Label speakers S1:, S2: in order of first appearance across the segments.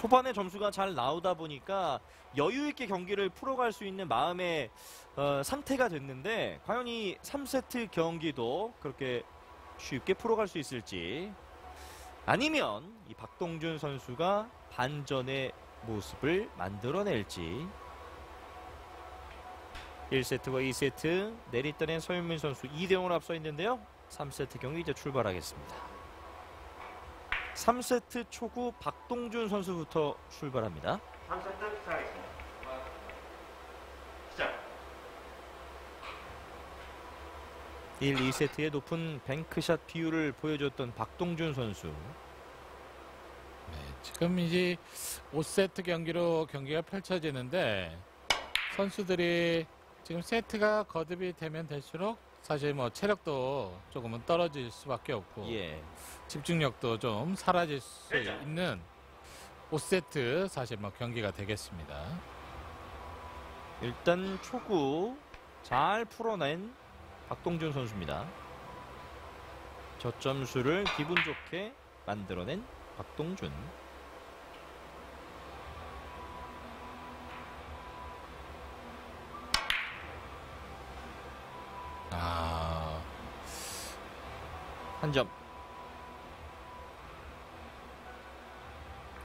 S1: 초반에 점수가 잘 나오다 보니까 여유 있게 경기를 풀어갈 수 있는 마음의 어, 상태가 됐는데 과연 이 3세트 경기도 그렇게 쉽게 풀어갈 수 있을지. 아니면 이 박동준 선수가 반전의 모습을 만들어낼지. 1세트와 2세트 내리떠낸 서윤민 선수 2대0으로 앞서 있는데요. 3세트 경기 이제 출발하겠습니다 3세트 초구 박동준 선수부터 출발합니다
S2: 3세트 시작하겠습니다. 시작.
S1: 1, 2세트의 높은 뱅크샷 비율을 보여줬던 박동준 선수
S3: 네, 지금 이제 5세트 경기로 경기가 펼쳐지는데 선수들이 지금 세트가 거듭이 되면 될수록 사실 뭐 체력도 조금은 떨어질 수밖에 없고
S1: 예.
S3: 집중력도 좀 사라질 수 있는 5세트 사실 뭐 경기가 되겠습니다.
S1: 일단 초구 잘 풀어낸 박동준 선수입니다. 저점수를 기분 좋게 만들어낸 박동준. 한 점.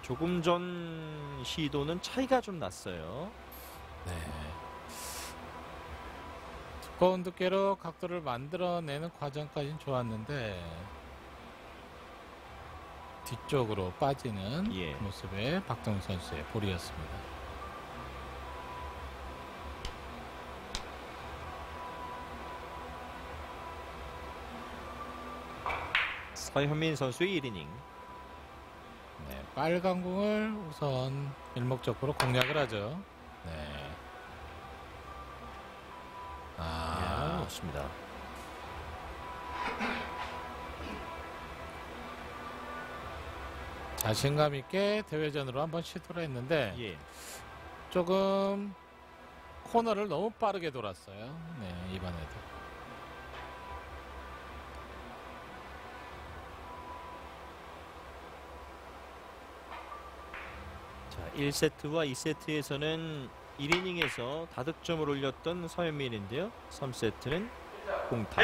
S1: 조금 전 시도는 차이가 좀 났어요.
S3: 네. 두꺼운 두께로 각도를 만들어내는 과정까지는 좋았는데 뒤쪽으로 빠지는
S1: 예.
S3: 모습의 박동훈 선수의 볼이었습니다.
S1: 현민 선수의 1이닝.
S3: 네, 빨간 공을 우선 일목적으로 공략을 하죠. 네.
S1: 아,
S3: 아,
S1: 좋습니다.
S3: 자신감 있게 대회전으로 한번 시도를 했는데
S1: 예.
S3: 조금 코너를 너무 빠르게 돌았어요. 네, 이번에도.
S1: 1세트와 2세트에서는 1이닝에서 다득점을 올렸던 서현민인데요. 3세트는 공타.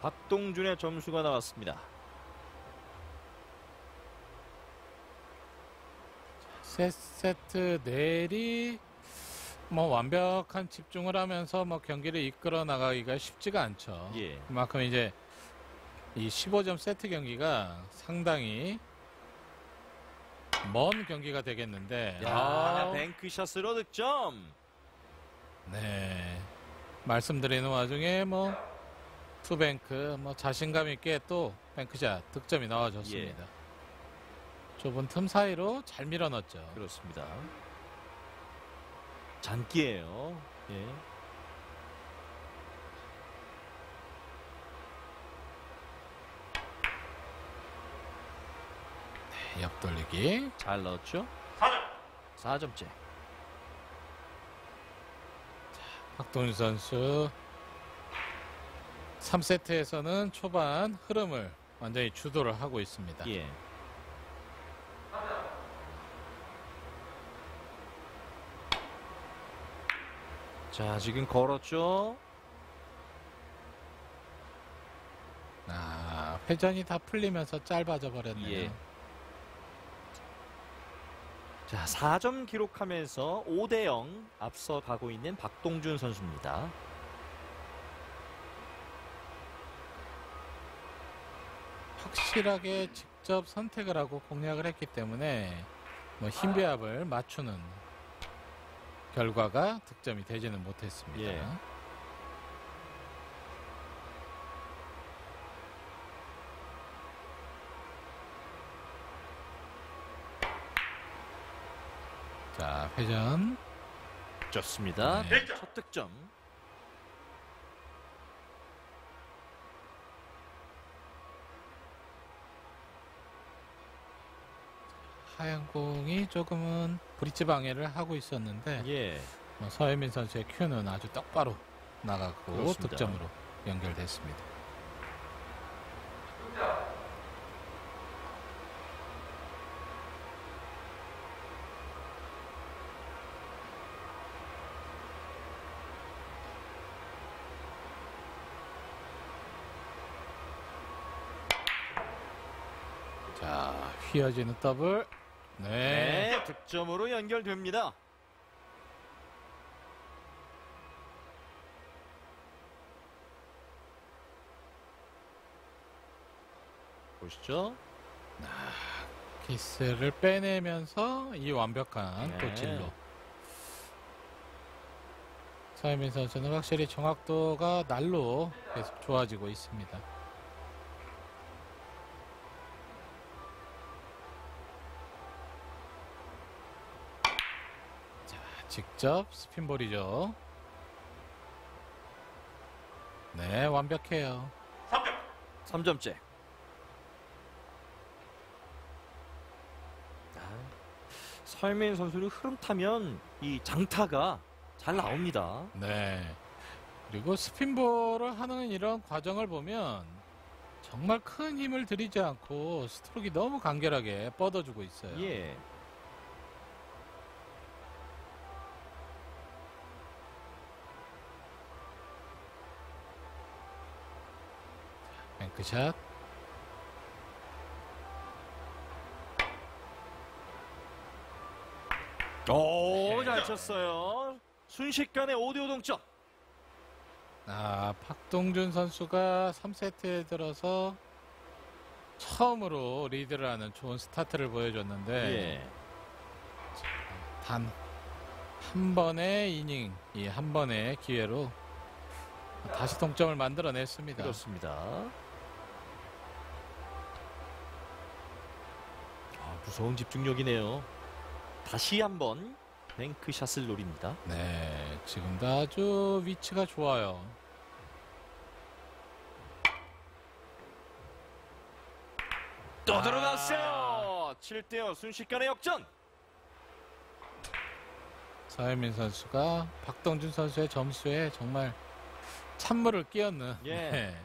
S1: 박동준의 점수가 나왔습니다.
S3: 세 세트 내리 뭐 완벽한 집중을 하면서 뭐 경기를 이끌어 나가기가 쉽지가 않죠.
S1: 예.
S3: 그만큼 이제 이 15점 세트 경기가 상당히 먼 경기가 되겠는데
S1: 야,
S3: 아,
S1: 뱅크샷으로 득점.
S3: 네 말씀드리는 와중에 뭐 투뱅크 뭐 자신감 있게 또 뱅크샷 득점이 나와줬습니다. 좁은 틈 사이로 잘 밀어넣었죠.
S1: 그렇습니다. 잔기예요. 예.
S3: 옆돌리기
S1: 잘 넣었죠?
S2: 4점.
S1: 4점째.
S3: 박동준 선수 3세트에서는 초반 흐름을 완전히 주도를 하고 있습니다.
S1: 예. 자, 지금 걸었죠?
S3: 아, 회전이 다 풀리면서 짧아져 버렸네요.
S1: 예. 자, 4점 기록하면서 5대 0 앞서 가고 있는 박동준 선수입니다.
S3: 확실하게 직접 선택을 하고 공략을 했기 때문에 뭐 힘배합을 맞추는 결과가 득점이 되지는 못했습니다.
S1: 예.
S3: 자, 회전.
S1: 좋습니다.
S3: 네.
S1: 첫 득점.
S3: 하얀 공이 조금은 브릿지 방해를 하고 있었는데
S1: 예.
S3: 뭐 서혜민 선수의 큐는 아주 똑바로 나가고
S1: 그렇습니다.
S3: 득점으로 연결됐습니다. 휘어지는 더블. 네.
S1: 네, 득점으로 연결됩니다. 보시죠.
S3: 키스를 빼내면서 이 완벽한
S1: 네.
S3: 또 진로. 서현민 선수는 확실히 정확도가 날로 계속 좋아지고 있습니다. 직접 스핀볼이죠. 네, 완벽해요.
S1: 3점째. 설민 선수는 흐름 타면 이 장타가 잘 나옵니다.
S3: 네. 그리고 스핀볼을 하는 이런 과정을 보면 정말 큰 힘을 들이지 않고 스트로크가 너무 간결하게 뻗어주고 있어요.
S1: 예.
S3: 뱅크샷.
S1: 오, 잘 쳤어요. 순식간에 5대5 동점.
S3: 아, 박동준 선수가 3세트에 들어서 처음으로 리드를 하는 좋은 스타트를 보여줬는데
S1: 예.
S3: 단 한 번의 이닝, 이한 번의 기회로 다시 동점을 만들어냈습니다.
S1: 그렇습니다. 무서운 집중력이네요. 다시 한번 뱅크샷을 노립니다.
S3: 네, 지금도 아주 위치가 좋아요.
S1: 또
S3: 아.
S1: 들어갔어요. 7대5 순식간에 역전.
S3: 서현민 선수가 박동준 선수의 점수에 정말 찬물을 끼얹는
S1: 예.
S3: 네,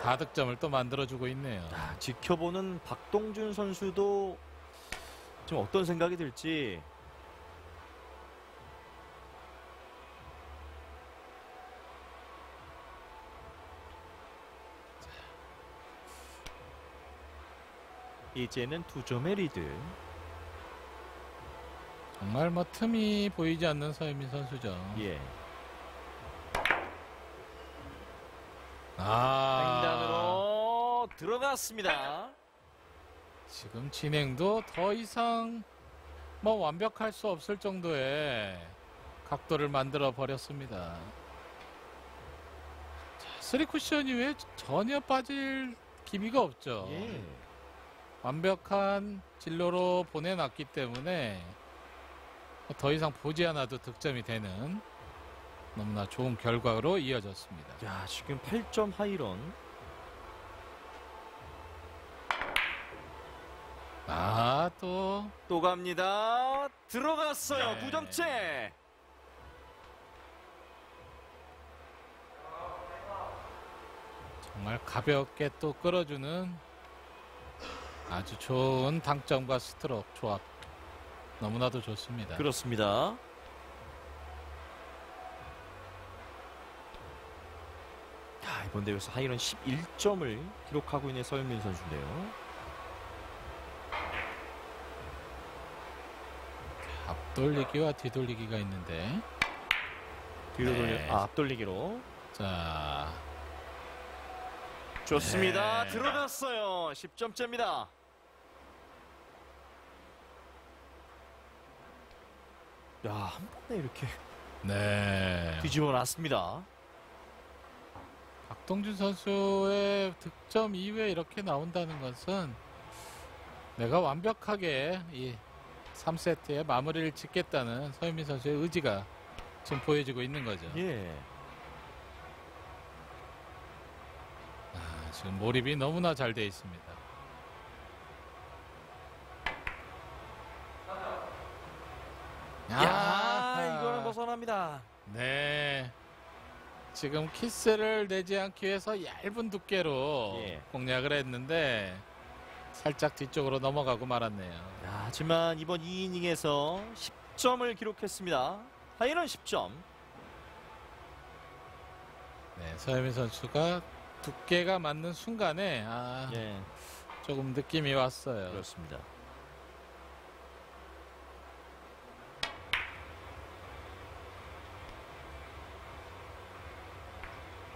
S3: 다득점을 또 만들어주고 있네요.
S1: 아, 지켜보는 박동준 선수도 좀 어떤 생각이 들지. 이제는 두 점의 리드.
S3: 정말 뭐 틈이 보이지 않는 서현민 선수죠.
S1: 예.
S3: 아,
S1: 횡단으로 들어갔습니다.
S3: 지금 진행도 더 이상 뭐 완벽할 수 없을 정도의 각도를 만들어 버렸습니다. 자, 쓰리 쿠션 이후에 전혀 빠질 기미가 없죠.
S1: 예.
S3: 완벽한 진로로 보내놨기 때문에 더 이상 보지 않아도 득점이 되는 너무나 좋은 결과로 이어졌습니다.
S1: 야, 지금 8점 하이런.
S3: 아,
S1: 또또 갑니다. 들어갔어요.
S3: 네.
S1: 두 점째.
S3: 정말 가볍게 또 끌어주는 아주 좋은 당점과 스트로크 조합. 너무나도 좋습니다.
S1: 그렇습니다. 야, 이번 대회에서 하이런 11점을 기록하고 있는 서현민 선수인데요.
S3: 앞돌리기와 뒤돌리기가 있는데
S1: 뒤로
S3: 네.
S1: 돌려 아, 앞돌리기로
S3: 자
S1: 좋습니다.
S3: 네.
S1: 들어갔어요. 10점째입니다. 야, 한 번에 이렇게
S3: 네.
S1: 뒤집어 놨습니다.
S3: 박동준 선수의 득점 이후에 이렇게 나온다는 것은 내가 완벽하게 이 3세트에 마무리를 짓겠다는 서현민 선수의 의지가 지금 보여지고 있는 거죠.
S1: 예.
S3: 아, 지금 몰입이 너무나 잘 돼 있습니다.
S1: 야, 이거는 벗어납니다.
S3: 네. 지금 키스를 내지 않기 위해서 얇은 두께로
S1: 예.
S3: 공략을 했는데 살짝 뒤쪽으로 넘어가고 말았네요.
S1: 야, 하지만 이번 2이닝에서 10점을 기록했습니다. 하이런 10점.
S3: 네, 서혜민 선수가 두께가 맞는 순간에 아,
S1: 예.
S3: 조금 느낌이 왔어요.
S1: 그렇습니다.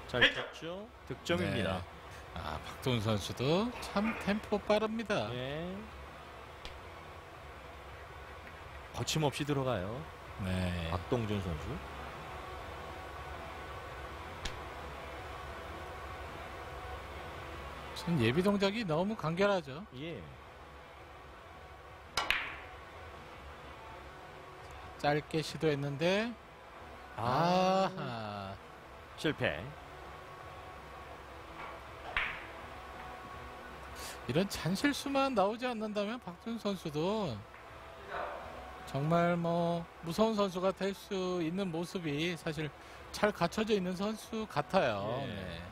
S1: 잘 네. 쳤죠? 득점입니다.
S3: 네. 아, 박동준 선수도 참 템포 빠릅니다.
S1: 예. 거침없이 들어가요.
S3: 네.
S1: 박동준 선수.
S3: 전 예비 동작이 너무 간결하죠.
S1: 예.
S3: 짧게 시도했는데
S1: 아,
S3: 아하.
S1: 실패.
S3: 이런 잔실수만 나오지 않는다면 박준 선수도 정말 뭐 무서운 선수가 될 수 있는 모습이 사실 잘 갖춰져 있는 선수 같아요.
S1: 예.
S3: 네.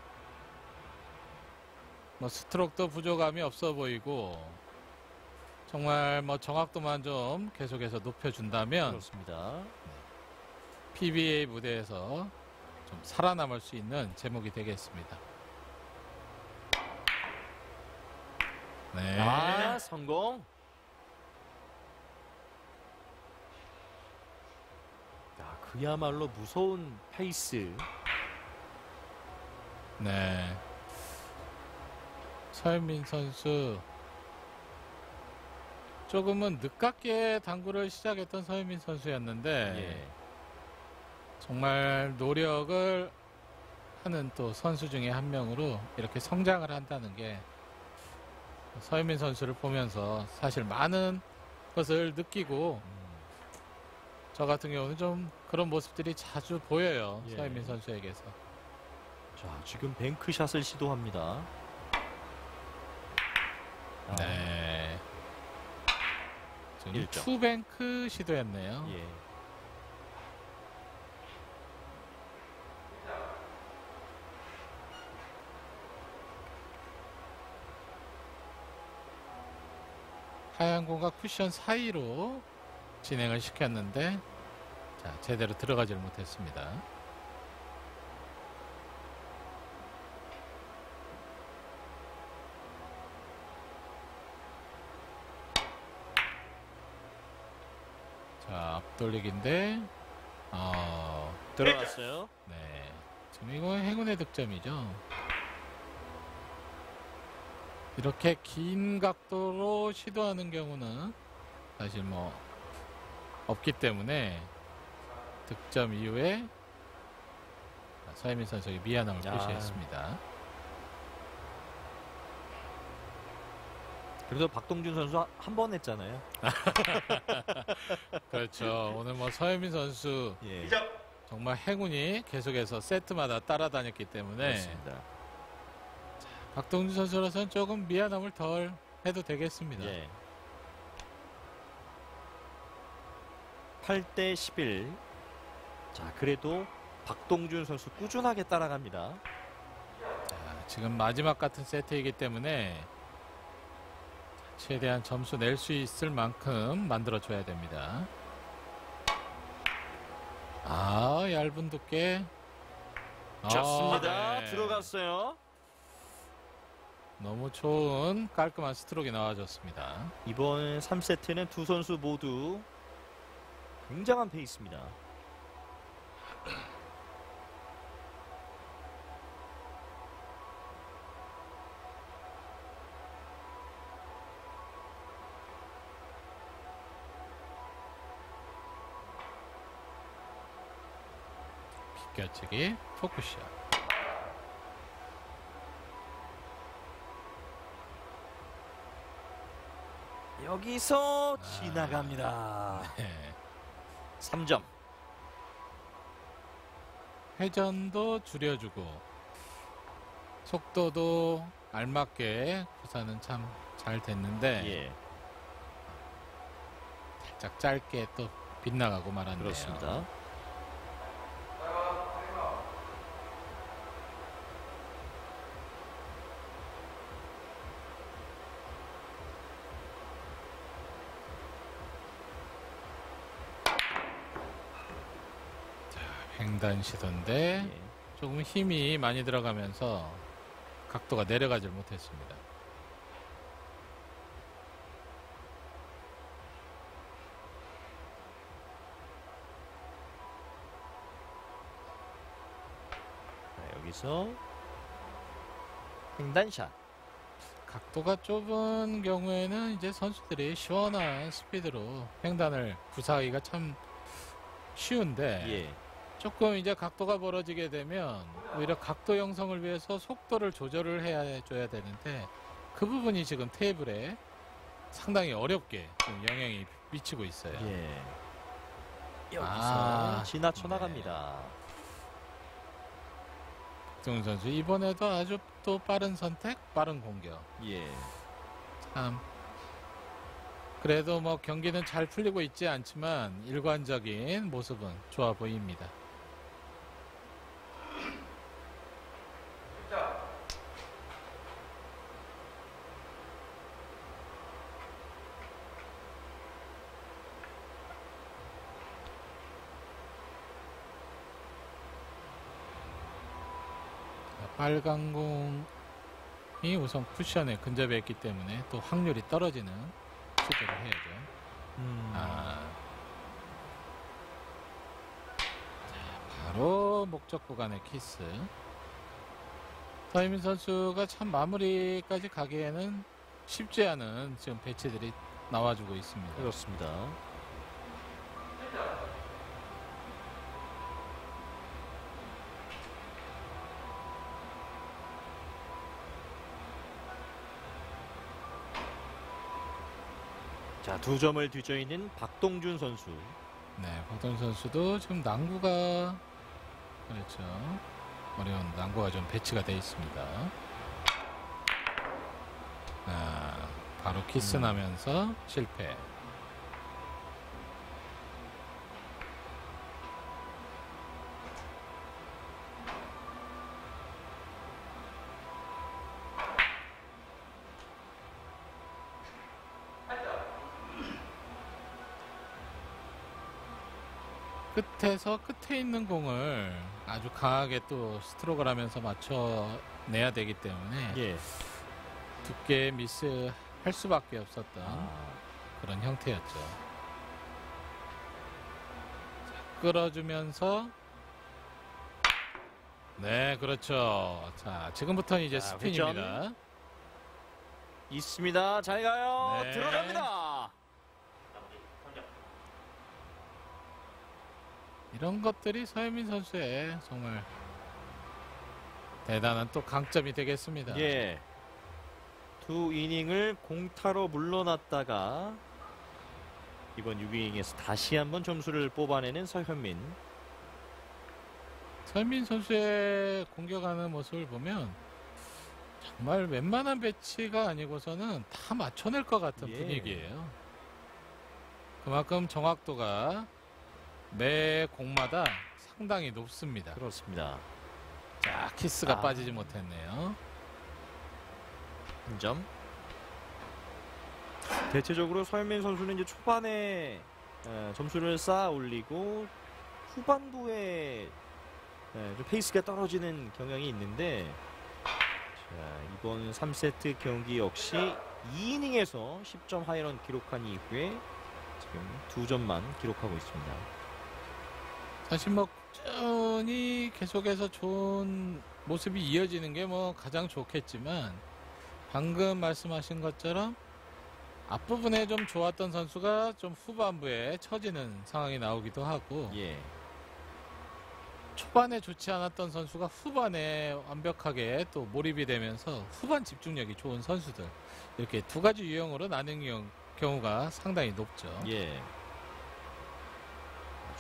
S3: 뭐 스트로크도 부족함이 없어 보이고 정말 뭐 정확도만 좀 계속해서 높여준다면
S1: 그렇습니다.
S3: PBA 무대에서 좀 살아남을 수 있는 제목이 되겠습니다. 네.
S1: 아, 성공. 야, 그야말로 무서운 페이스.
S3: 네. 서현민 선수 조금은 늦게 당구를 시작했던 서현민 선수였는데
S1: 예.
S3: 정말 노력을 하는 또 선수 중에 한 명으로 이렇게 성장을 한다는 게 서현민 선수를 보면서 사실 많은 것을 느끼고
S1: 음,
S3: 저 같은 경우는 좀 그런 모습들이 자주 보여요.
S1: 예.
S3: 서현민 선수에게서.
S1: 자, 지금 뱅크샷을 시도합니다. 아,
S3: 네. 투뱅크 시도였네요.
S1: 예.
S3: 하얀 공과 쿠션 사이로 진행을 시켰는데 자, 제대로 들어가질 못했습니다. 자, 앞돌리기인데 어,
S1: 들어갔어요.
S3: 네. 지금 이거 행운의 득점이죠. 이렇게 긴 각도로 시도하는 경우는 사실 뭐 없기 때문에 득점 이후에 서혜민 선수에게 미안함을
S1: 야.
S3: 표시했습니다.
S1: 그래도 박동준 선수 한 번 했잖아요.
S3: 그렇죠. 오늘 뭐 서혜민 선수
S1: 예.
S3: 정말 행운이 계속해서 세트마다 따라다녔기 때문에
S1: 그렇습니다.
S3: 박동준 선수로서는 조금 미안함을 덜 해도 되겠습니다.
S1: 예. 8대 11. 자, 그래도 박동준 선수 꾸준하게 따라갑니다.
S3: 자, 지금 마지막 같은 세트이기 때문에 최대한 점수 낼 수 있을 만큼 만들어줘야 됩니다. 아, 얇은 두께. 아,
S1: 좋습니다.
S3: 네.
S1: 들어갔어요.
S3: 너무 좋은 깔끔한 스트로크가 나와줬습니다.
S1: 이번 3세트는 두 선수 모두 굉장한 페이스입니다.
S3: 비껴치기 포크샷.
S1: 여기서 지나갑니다.
S3: 네.
S1: 3점.
S3: 회전도 줄여주고 속도도 알맞게 구사는 참 잘 됐는데
S1: 예,
S3: 살짝 짧게 또 빗나가고 말았네요.
S1: 그렇습니다.
S3: 횡단 시도인데
S1: 예.
S3: 조금 힘이 많이 들어가면서 각도가 내려가질 못했습니다.
S1: 자, 여기서 횡단샷.
S3: 각도가 좁은 경우에는 이제 선수들이 시원한 스피드로 횡단을 구사하기가 참 쉬운데
S1: 예.
S3: 조금 이제 각도가 벌어지게 되면 오히려 각도 형성을 위해서 속도를 조절을 해야 줘야 되는데 그 부분이 지금 테이블에 상당히 어렵게 좀 영향이 미치고 있어요.
S1: 예. 여기서
S3: 아,
S1: 지나쳐
S3: 네.
S1: 나갑니다.
S3: 박정훈 선수 이번에도 아주 또 빠른 선택, 빠른 공격.
S1: 예.
S3: 참 그래도 뭐 경기는 잘 풀리고 있지 않지만 일관적인 모습은 좋아 보입니다. 빨간 공이 우선 쿠션에 근접해 있기 때문에 또 확률이 떨어지는 시도를 해야죠.
S1: 음.
S3: 아. 자, 바로 목적 구간의 키스. 서희민 선수가 참 마무리까지 가기에는 쉽지 않은 지금 배치들이 나와주고 있습니다.
S1: 그렇습니다. 자, 두 점을 뒤져 있는 박동준 선수.
S3: 네, 박동 선수도 지금 난구가 그렇죠. 어려운 난구가 좀 배치가 돼 있습니다. 아, 바로 키스
S1: 음.
S3: 나면서 실패. 끝에서 끝에 있는 공을 아주 강하게 또 스트로크를 하면서 맞춰내야 되기 때문에
S1: 예.
S3: 두께 미스 할 수밖에 없었던
S1: 아,
S3: 그런 형태였죠. 자, 끌어주면서 네, 그렇죠. 자, 지금부터는 이제
S1: 자,
S3: 스핀입니다.
S1: 있습니다. 잘 가요.
S3: 네.
S1: 들어갑니다.
S3: 이런 것들이 서현민 선수의 정말 대단한 또 강점이 되겠습니다.
S1: 예. 두 이닝을 공타로 물러났다가 이번 6이닝에서 다시 한번 점수를 뽑아내는 서현민.
S3: 서현민 선수의 공격하는 모습을 보면 정말 웬만한 배치가 아니고서는 다 맞춰낼 것 같은
S1: 예.
S3: 분위기예요. 그만큼 정확도가 매 공마다 상당히 높습니다.
S1: 그렇습니다.
S3: 자, 키스가
S1: 아.
S3: 빠지지 못했네요.
S1: 한 점. 대체적으로 서현민 선수는 이제 초반에 에, 점수를 쌓아 올리고 후반부에 에, 페이스가 떨어지는 경향이 있는데 자, 이번 3세트 경기 역시 2이닝에서 10점 하이런 기록한 이후에 지금 두 점만 기록하고 있습니다.
S3: 사실 뭐 꾸준히 계속해서 좋은 모습이 이어지는 게 뭐 가장 좋겠지만 방금 말씀하신 것처럼 앞부분에 좀 좋았던 선수가 좀 후반부에 처지는 상황이 나오기도 하고
S1: 예.
S3: 초반에 좋지 않았던 선수가 후반에 완벽하게 또 몰입이 되면서 후반 집중력이 좋은 선수들 이렇게 두 가지 유형으로 나뉘는 경- 경우가 상당히 높죠.
S1: 예.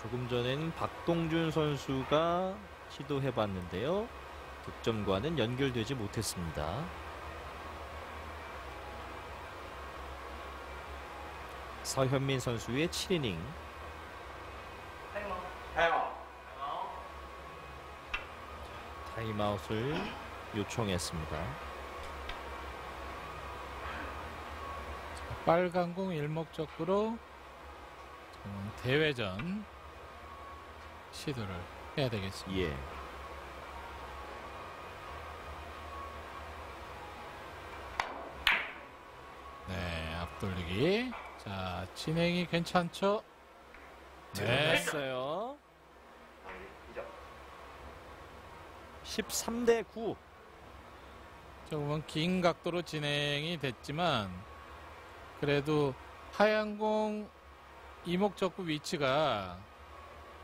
S1: 조금 전엔 박동준 선수가 시도해 봤는데요. 득점과는 연결되지 못했습니다. 서현민 선수의 7이닝. 타임아웃을 요청했습니다.
S3: 빨간 공 일목적으로 좀 대회전 시도를 해야 되겠습니다.
S1: 예.
S3: 네, 앞돌리기. 자, 진행이 괜찮죠? 네.
S1: 들어갔어요. 13대 9.
S3: 조금은 긴 각도로 진행이 됐지만 그래도 하얀공 이목적구 위치가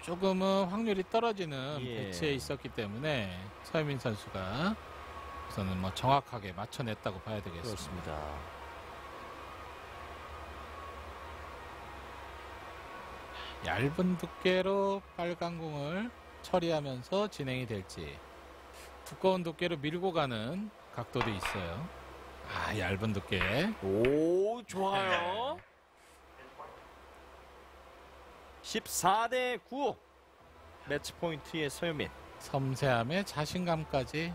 S3: 조금은 확률이 떨어지는
S1: 예.
S3: 배치에 있었기 때문에 서현민 선수가 우선은 뭐 정확하게 맞춰냈다고 봐야 되겠습니다.
S1: 그렇습니다.
S3: 얇은 두께로 빨간 공을 처리하면서 진행이 될지 두꺼운 두께로 밀고 가는 각도도 있어요. 아 얇은 두께.
S1: 오, 좋아요. 14대 9. 매치 포인트의 서현민.
S3: 섬세함에 자신감까지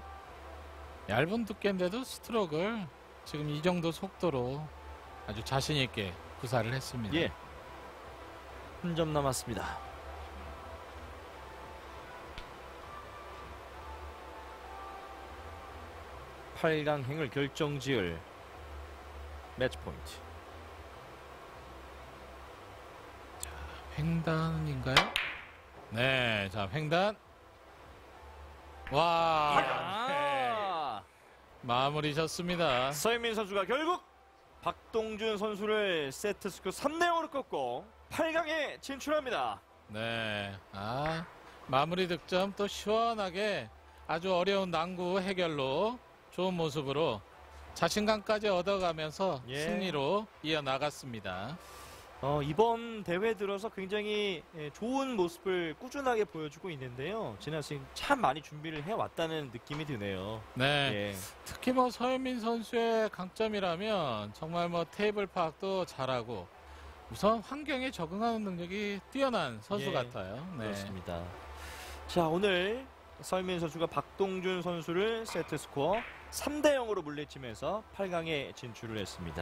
S3: 얇은 두께인데도 스트로크를 지금 이 정도 속도로 아주 자신 있게 구사를 했습니다.
S1: 예. 한 점 남았습니다. 팔강 행을 결정지을 매치 포인트.
S3: 횡단인가요? 네, 자 횡단. 와, 네.
S1: 아,
S3: 마무리 졌습니다.
S1: 서현민 선수가 결국 박동준 선수를 세트 스코어 3대 0으로 꺾고 8강에 진출합니다.
S3: 네, 아 마무리 득점 또 시원하게 아주 어려운 난구 해결로 좋은 모습으로 자신감까지 얻어가면서
S1: 예.
S3: 승리로 이어 나갔습니다.
S1: 어, 이번 대회 들어서 굉장히 예, 좋은 모습을 꾸준하게 보여주고 있는데요. 지난 시즌 참 많이 준비를 해왔다는 느낌이 드네요.
S3: 네,
S1: 예.
S3: 특히 뭐 서현민 선수의 강점이라면 정말 뭐 테이블 파악도 잘하고 우선 환경에 적응하는 능력이 뛰어난 선수
S1: 예,
S3: 같아요. 네.
S1: 그렇습니다. 자, 오늘 서현민 선수가 박동준 선수를 세트 스코어 3대 0으로 물리치면서 8강에 진출을 했습니다.